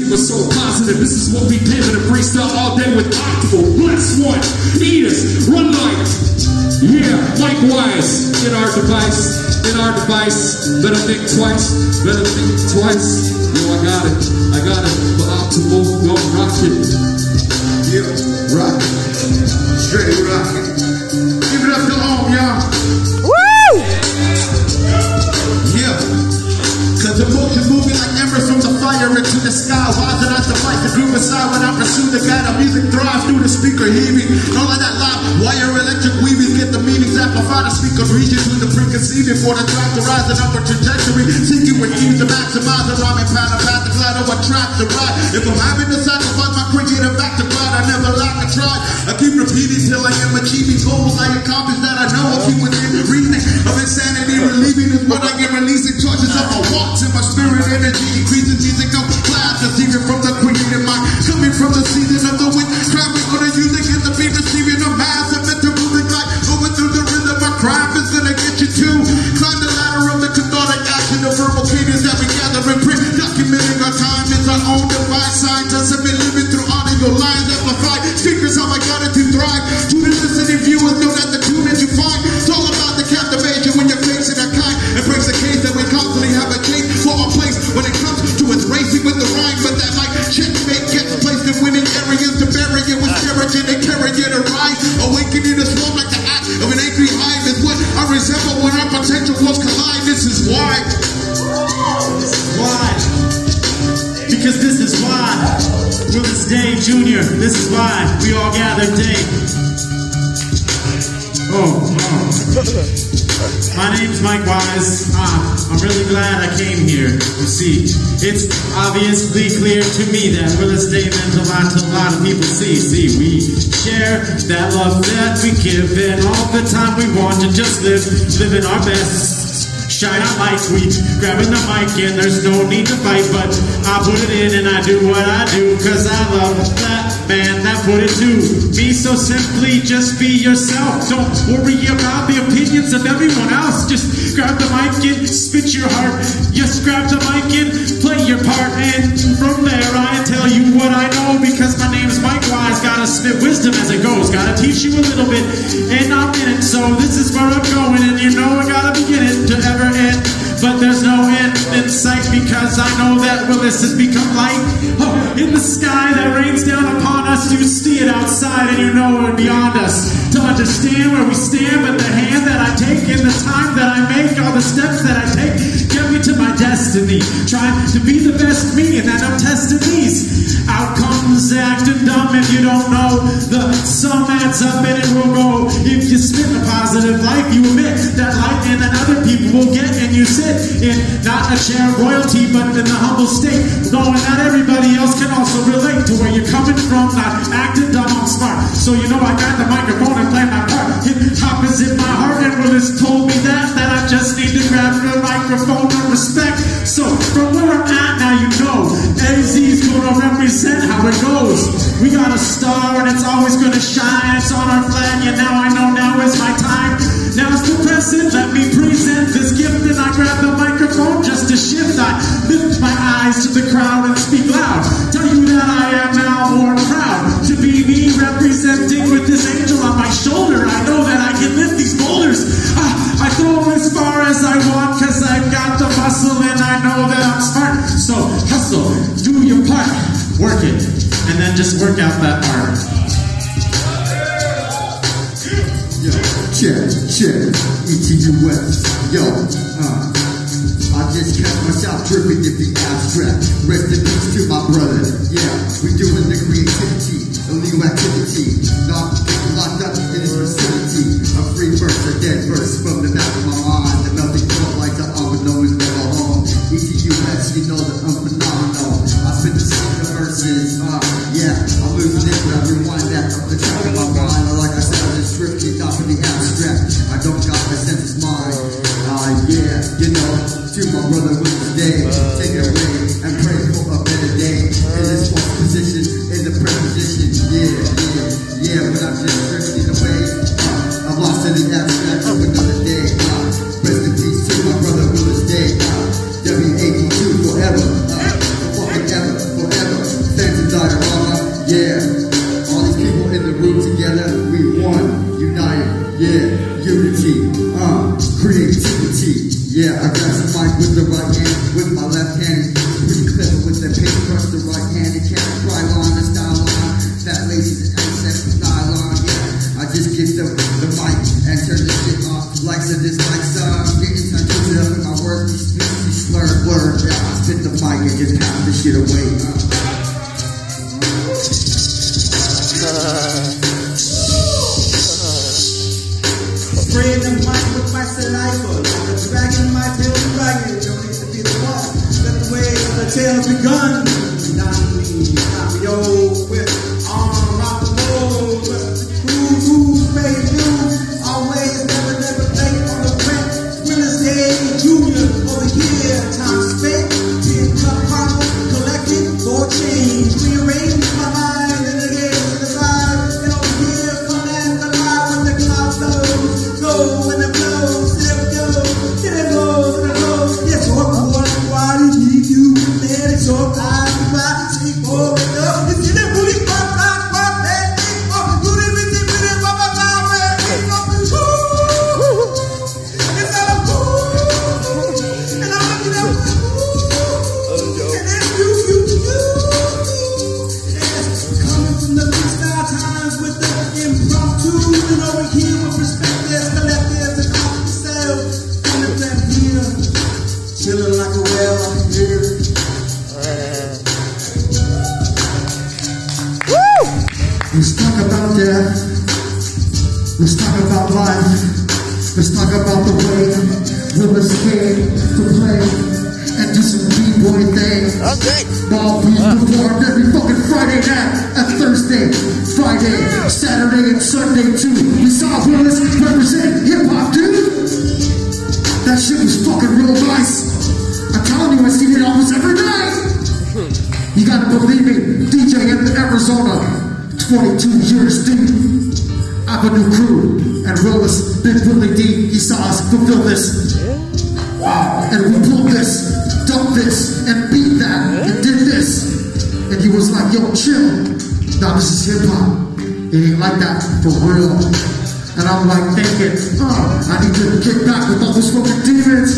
He was so positive. This is what we did in a freestyle all day with Octable. Bless one. Us. Run light. Yeah, likewise. In our device. In our device. Better think twice. Better think twice. Yo, I got it. I got it. For Octable, go rock it. Yeah, rock. it. Straight rock. it. Give it up to home, y'all. Moving like embers from the fire into the sky. Why did I fight the groove inside when I pursue the guy? The music thrives through the speaker heaving. All of that loud wire electric weaving. Get the meanings amplified. The speaker region to the preconceiving for the track to rise and upward trajectory. Seeking with ease to maximize the rhyming pattern. Path the glide to attract the ride. If I'm having to sacrifice my creative back to God, I never lack a try. I keep repeating till I am achieving goals I accomplish that I know I keep within reasoning of insanity. Relieving is what I get releasing charges of my walks and my spirit energy increases music of class. That's even from the creative mind. Coming from the season of the wind. Traveling on the music and the beat receiving lines amplified. Speakers I got it to thrive. To the listening viewers know that the tune is you find. It's all about the captivation when you're facing a kind. It breaks the case that we constantly have a change for a place when it comes to us racing with the rhyme. But that mic checkmate gets placed in winning areas to bury it with courage and carry it to rise. Awakening the Jr., this is why we all gather today. Oh. My name's Mike Wise. Ah, I'm really glad I came here. You see, it's obviously clear to me that Willis Day meant a lot to a lot of people. See, see, we share that love that we give, and all the time we want to just live, living our best. Shine out like we grabbing the mic and there's no need to fight, but I put it in and I do what I do cause I love that man that put it to me so simply just be yourself. Don't worry about the opinions of everyone else. Just grab the mic and spit your heart. Just grab the mic and play your part. And from there I tell you what I know because my name's Mike Wise. Gotta spit wisdom as it goes. Gotta teach you a little bit and I'm in it. So this is where I'm going and you know I gotta begin it. But there's no end in sight because I know that Willis has become light oh, in the sky that rains down upon us. You see it outside and you know it beyond us. To understand where we stand, but the hand that I take and the time that I make, all the steps that I take, get me to my destiny. Trying to be the best me, and I'm testing these outcomes. Acting dumb if you don't know. The sum adds up and it will go. In not a chair of royalty, but in the humble state, knowing that everybody else can also relate to where you're coming from. Not acting dumb, I'm smart. So you know I got the microphone and play my part. Hip hop is in my heart, and Willis told me that that I just need to grab the microphone and respect. So from where I'm at now, you know AZ's gonna represent how it goes. We got a star, and it's always gonna shine. It's on our flag, and now I lift my eyes to the crowd and speak loud. Tell you that I am now more proud to be me representing with this angel on my shoulder. I know that I can lift these boulders. Ah, I throw them as far as I want because I've got the muscle and I know that I'm smart. So hustle, do your part, work it, and then just work out that part. Yo, check, check, ETUS, yo, uh, I just kept myself dripping in the abstract. Rest in peace to my brother. Yeah, you know, to my brother with the day, take it away Yeah, I got the mic with the right hand, with my left hand. Pretty clever with that paintbrush, the right hand. It can't try line, the style line. That lazy accent, nylon, yeah. I just get the, the mic and turn the shit off. Likes and dislikes, uh, I'm getting some up in my words. These speech, these slur, blur, yeah. I spit the mic and just pound the shit away. Uh. Tail begun. Not me, not me, oh, Let's talk about life. Let's talk about the way Willis came to play and ah. do some b-boy things. Okay. Ball being performed every fucking Friday night and Thursday, Friday, Saturday, and Sunday too. We saw who Willis represent hip hop, dude. That shit was fucking real nice. I'm telling you, I seen it almost every night. You gotta believe me, DJ in Arizona, 22 years deep. Avenue Crew and Willis, Big Willie D, he saw us fulfill this. And we pulled this, dumped this, and beat that, and did this. And he was like, yo, chill. Now this is hip hop. It ain't like that for real. And I'm like thinking, oh, I need to get back with all the smoking demons.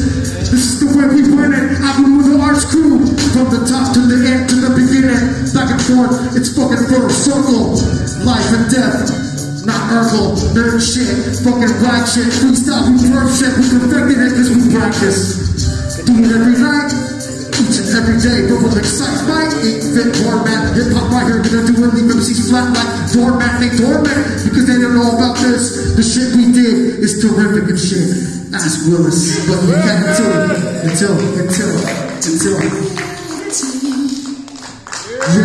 This is the way we win it. Avenue the Arts Crew. From the top to the end to the beginning. Back and forth. It's fucking full circle. Life and death. Not Urkel, nerd shit, fucking black shit, freestyle, we work shit, we perfected it cause we practice. Do it every night, each and every day, but what excites my ain't fit format. Hip hop right here, gonna do it, leave MCs flat like doormat, they dormant, because they don't know about this. The shit we did is terrific and shit. Ask Willis, but do it until, until, until, until. Yeah.